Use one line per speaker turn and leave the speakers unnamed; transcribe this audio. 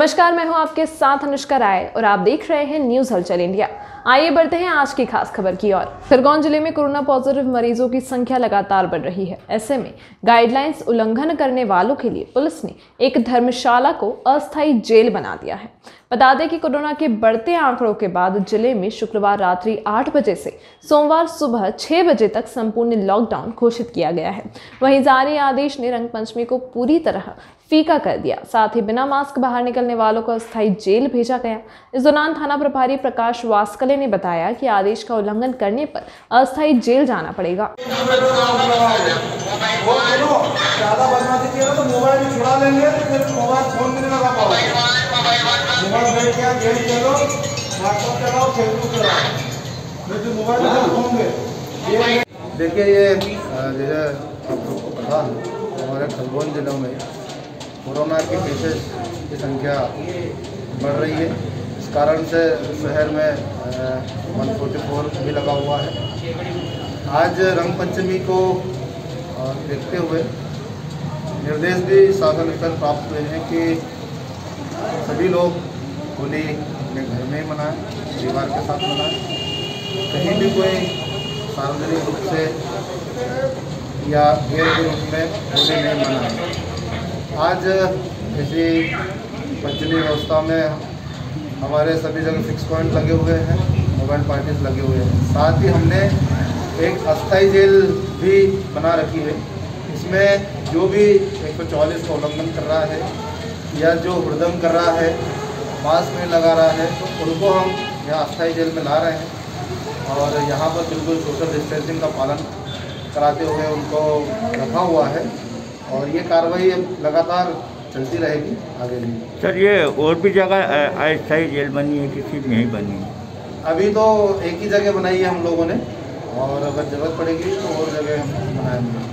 आपके साथ अनुष्का राय और आप देख रहे हैं न्यूज़ हलचल इंडिया। आइए बढ़ते हैं आज की खास खबर की ओर। खरगोन ज़िले में कोरोना पॉजिटिव मरीजों की संख्या लगातार बढ़ रही है। ऐसे में गाइडलाइंस उल्लंघन करने वालों के लिए पुलिस ने एक धर्मशाला को अस्थायी जेल बना दिया है। बता दें कि कोरोना के बढ़ते आंकड़ों के बाद ज़िले में शुक्रवार रात्रि 8 बजे से सोमवार सुबह 6 बजे तक संपूर्ण लॉकडाउन घोषित किया गया है। वहीं जारी आदेश ने रंग पंचमी को पूरी तरह फीका कर दिया। साथ ही बिना मास्क बाहर निकलने वालों को अस्थायी जेल भेजा गया। इस दौरान थाना प्रभारी प्रकाश वास्कले ने बताया कि आदेश का उल्लंघन करने पर अस्थायी जेल जाना पड़ेगा।
तो मोबाइल तो मोबाइल मोबाइल बैठ के गेम खेलो व्हाट्सअप चलाओ फेसबुक चलाओ। नहीं तो मोबाइल में होंगे ये
देखिए ये जैसे आप लोग को पता है हमारे खरगोन जिलों में कोरोना के केसेस की संख्या बढ़ रही है। इस कारण से शहर में वन फोर्टी फोर भी लगा हुआ है। आज रंग पंचमी को देखते हुए निर्देश भी शासन स्तर प्राप्त हुए हैं कि सभी लोग होली अपने घर में मनाएँ परिवार के साथ मनाएँ कहीं भी कोई सार्वजनिक रूप से या गैर के रूप में होली नहीं मनाएँ आज इसी पंचमी व्यवस्था में हमारे सभी जगह फिक्स पॉइंट लगे हुए हैं मोबाइल पार्टीज़ लगे हुए हैं। साथ ही हमने एक अस्थाई जेल भी बना रखी है। इसमें जो भी एक सौ चौवालीस का उल्लंघन कर रहा है या जो हृदम कर रहा है मास्क नहीं लगा रहा है तो उनको हम यहाँ अस्थाई जेल में ला रहे हैं और यहाँ पर बिल्कुल सोशल डिस्टेंसिंग का पालन कराते हुए उनको रखा हुआ है और ये कार्रवाई लगातार चलती रहेगी आगे भी
सर ये और भी जगह अ, अस्थायी जेल बनी है किसी में नहीं बनी है?
अभी तो एक ही जगह बनाई है हम लोगों ने और अगर ज़रूरत पड़ेगी तो और जगह हम बनाएँगे।